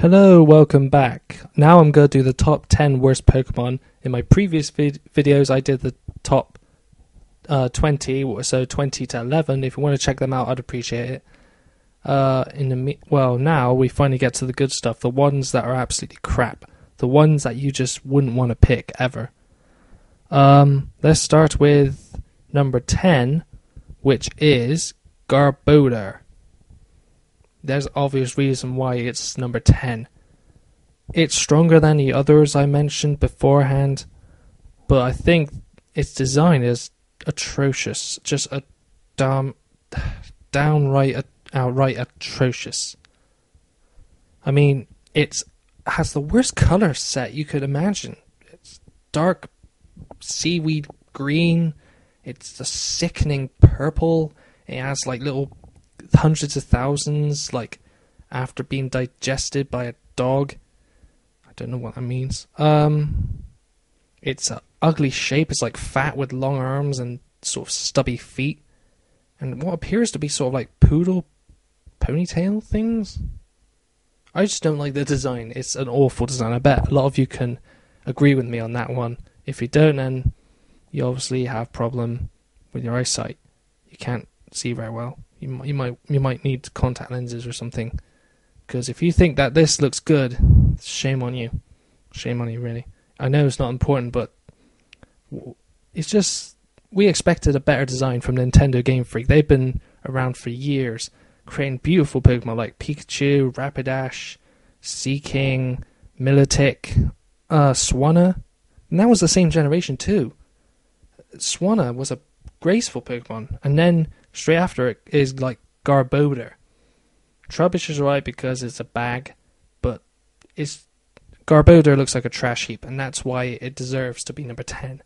Hello, welcome back. Now I'm going to do the top 10 worst Pokemon. In my previous vid- videos, I did the top uh, 20, so 20 to 11. If you want to check them out, I'd appreciate it. Uh, in the me- well, now we finally get to the good stuff, the ones that are absolutely crap, the ones that you just wouldn't want to pick ever. Um, let's start with number 10, which is Garbodor. There's obvious reason why it's number 10. It's stronger than the others I mentioned beforehand, but I think its design is atrocious. Just a damn, downright, outright atrocious. I mean, it has the worst color set you could imagine. It's dark seaweed green. It's a sickening purple. It has like little hundreds of thousands, like after being digested by a dog. I don't know what that means. Um, it's an ugly shape. It's like fat with long arms and sort of stubby feet, and what appears to be sort of like poodle ponytail things. I just don't like the design. It's an awful design. I bet a lot of you can agree with me on that one. If you don't, then you obviously have problem with your eyesight. You can't see very well. You might, you might you might need contact lenses or something. Because if you think that this looks good, shame on you. Shame on you, really. I know it's not important, but it's just we expected a better design from Nintendo Game Freak. They've been around for years, creating beautiful Pokemon like Pikachu, Rapidash, Seaking, Milotic, uh, Swanna, and that was the same generation too. Swanna was a graceful Pokemon, and then straight after it is like Garbodor. Trubbish is right because it's a bag, but it's Garbodor looks like a trash heap, and that's why it deserves to be number ten.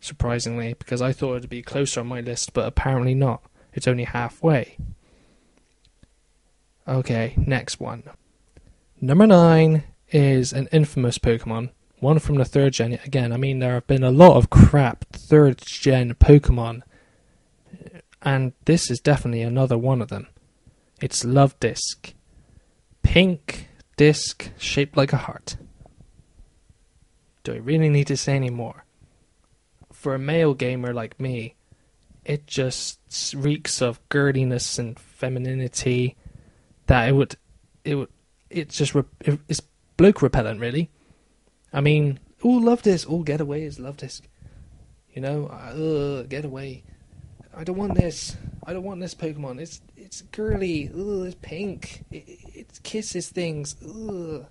Surprisingly, because I thought it'd be closer on my list, but apparently not. It's only halfway. Okay, next one. Number nine is an infamous Pokemon, one from the third gen. Again, I mean, there have been a lot of crap third gen Pokemon, and this is definitely another one of them. It's Luvdisc. Pink disc shaped like a heart. Do I really need to say any more? For a male gamer like me, it just reeks of girdiness and femininity that it would, it would, it's just, it's bloke repellent, really. I mean, oh, love this. Oh, get away is Luvdisc. You know, uh, get away. I don't want this. I don't want this Pokemon. It's it's girly. Ugh, it's pink. It, it kisses things. Ugh.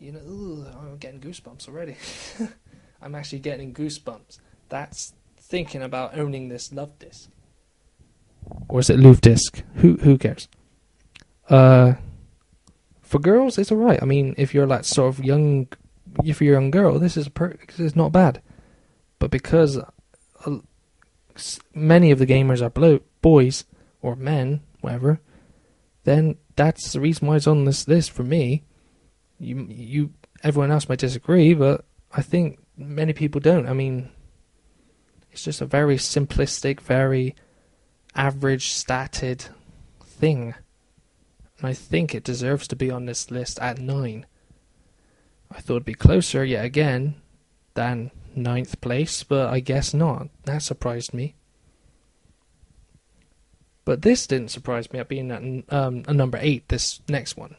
You know, ugh, I'm getting goosebumps already. I'm actually getting goosebumps. That's thinking about owning this love disc. Or is it Luvdisc? Who who cares? Uh, for girls, it's alright. I mean, if you're like sort of young if you're a young girl, this is per- this is not bad. But because many of the gamers are blo- boys or men, whatever, then that's the reason why it's on this list for me. You, you, everyone else might disagree, but I think many people don't. I mean, it's just a very simplistic, very average statted thing. And I think it deserves to be on this list at nine. I thought it'd be closer yet again than ninth place, but I guess not. That surprised me. But this didn't surprise me at being at um, a number eight. This next one.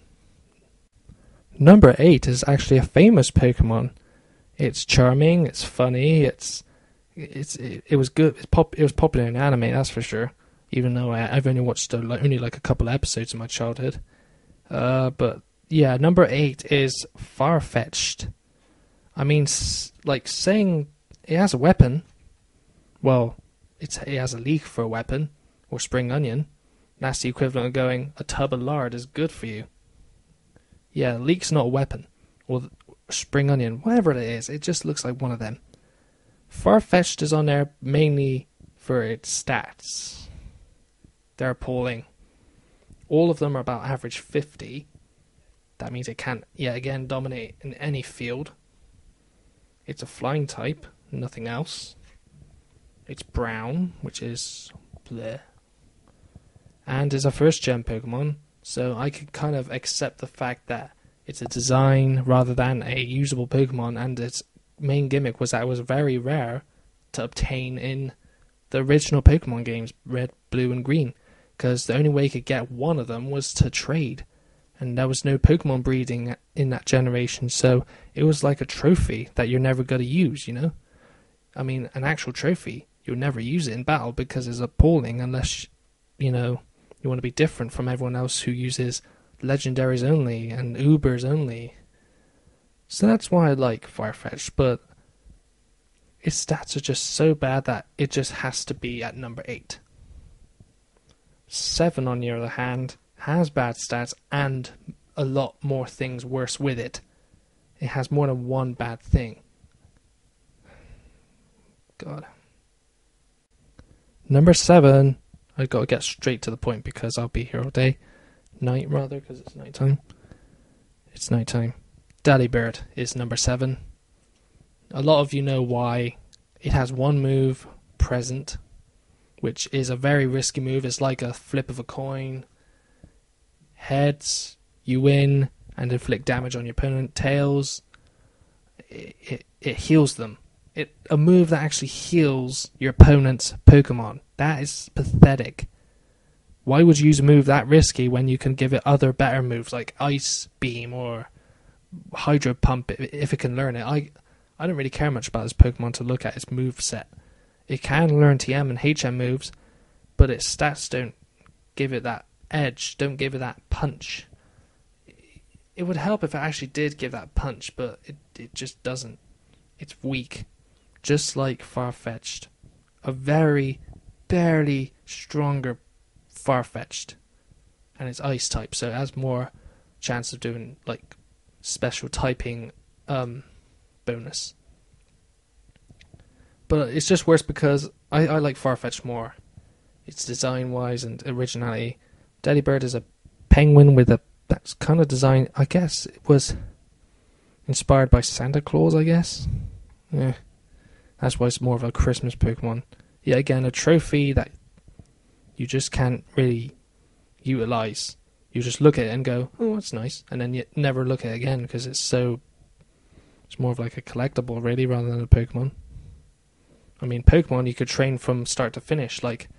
Number eight is actually a famous Pokemon. It's charming. It's funny. It's it's it, it was good. It's pop. It was popular in anime. That's for sure. Even though I, have only watched uh, like, only like a couple episodes in my childhood. Uh, but yeah, number eight is Farfetch'd. I mean, like saying it has a weapon. Well, it's it has a leek for a weapon or spring onion. That's the equivalent of going a tub of lard is good for you. Yeah, leek's not a weapon or spring onion, whatever it is. It just looks like one of them. Farfetch'd is on there mainly for its stats. They're appalling. All of them are about average 50, that means it can't yet again dominate in any field. It's a flying type, nothing else. It's brown, which is bleh. And it's a first gen Pokemon, so I could kind of accept the fact that It's a design rather than a usable Pokemon, and its main gimmick was that it was very rare to obtain in the original Pokemon games, Red, Blue, and Green, because the only way you could get one of them was to trade, and there was no Pokemon breeding in that generation, so it was like a trophy that you're never going to use, you know? I mean, an actual trophy, you'll never use it in battle because it's appalling unless, you know, you want to be different from everyone else who uses legendaries only and Ubers only. So that's why I like Farfetch, but its stats are just so bad that it just has to be at number 8. 7, on the other hand, has bad stats and a lot more things worse with it. It has more than one bad thing. God. Number 7, I've gotta get straight to the point because I'll be here all day night rather because it's nighttime. It's nighttime. Delibird is number seven. A lot of you know why. It has one move, present, which is a very risky move. It's like a flip of a coin. Heads, you win and inflict damage on your opponent. Tails, it, it, it heals them. It a move that actually heals your opponent's Pokemon. That is pathetic. Why would you use a move that risky when you can give it other better moves like Ice Beam or Hydro Pump if it can learn it? I I don't really care much about this Pokemon to look at its move set. It can learn TM and HM moves, but its stats don't give it that edge, don't give it that punch. It would help if it actually did give that punch, but it, it just doesn't. It's weak. Just like Farfetch'd. A very, barely stronger Farfetch'd. and it's ice type, so it has more chance of doing like special typing um, bonus. But it's just worse because I, I like Farfetch more. It's design wise and originality. Delibird is a penguin with a that's kind of design. I guess it was inspired by Santa Claus. I guess. Yeah, that's why it's more of a Christmas Pokemon. Yet again, a trophy that you just can't really utilize. You just look at it and go, "Oh, that's nice," and then you never look at it again because it's so. It's more of like a collectible, really, rather than a Pokemon. I mean, Pokemon you could train from start to finish, like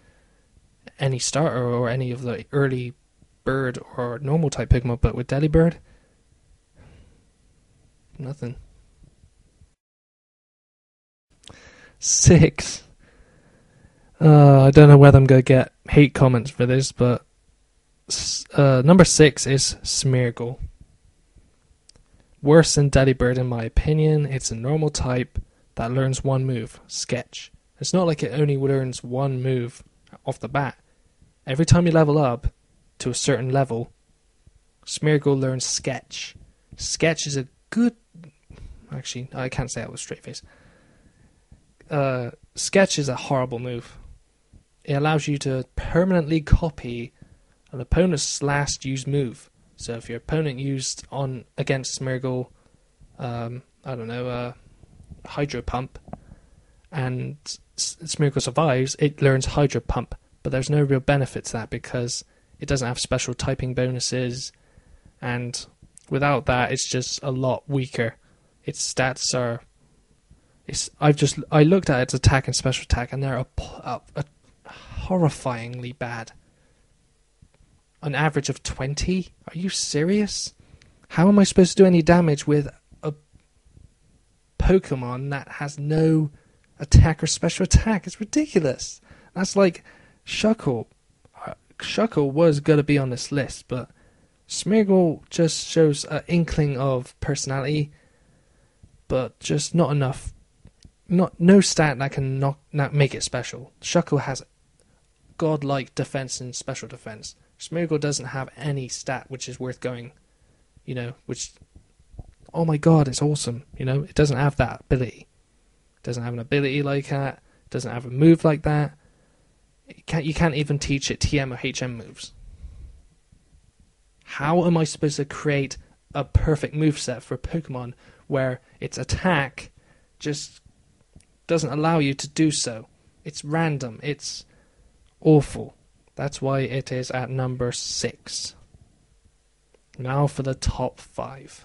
any starter or any of the early bird or normal type Pigma, but with Delibird, nothing. Six. Uh, I don't know whether I'm going to get hate comments for this, but uh, number six is Smeargle. Worse than Delibird, in my opinion. It's a normal type that learns one move, Sketch. It's not like it only learns one move off the bat. Every time you level up to a certain level, Smeargle learns Sketch. Sketch is a good. Actually, I can't say that with straight face. Uh, Sketch is a horrible move it allows you to permanently copy an opponent's last used move. So if your opponent used on against Smeargle, um, I don't know, uh, Hydro Pump, and Smeargle survives, it learns Hydro Pump. But there's no real benefit to that because it doesn't have special typing bonuses, and without that, it's just a lot weaker. Its stats are. It's, I've just I looked at its attack and special attack, and they're a, a, a horrifyingly bad. An average of 20? Are you serious? How am I supposed to do any damage with a Pokemon that has no attack or special attack? It's ridiculous. That's like Shuckle. Uh, Shuckle was to be on this list, but Smeargle just shows an inkling of personality, but just not enough. Not no stat that can knock, not make it special. Shuckle has godlike defense and special defense. Smeargle doesn't have any stat which is worth going, you know, which, oh my god, it's awesome. You know, it doesn't have that ability. It doesn't have an ability like that. It doesn't have a move like that. It can't, you can't even teach it TM or HM moves. How am I supposed to create a perfect move set for a Pokemon where its attack just doesn't allow you to do so? It's random. It's awful. That's why it is at number six. Now for the top five.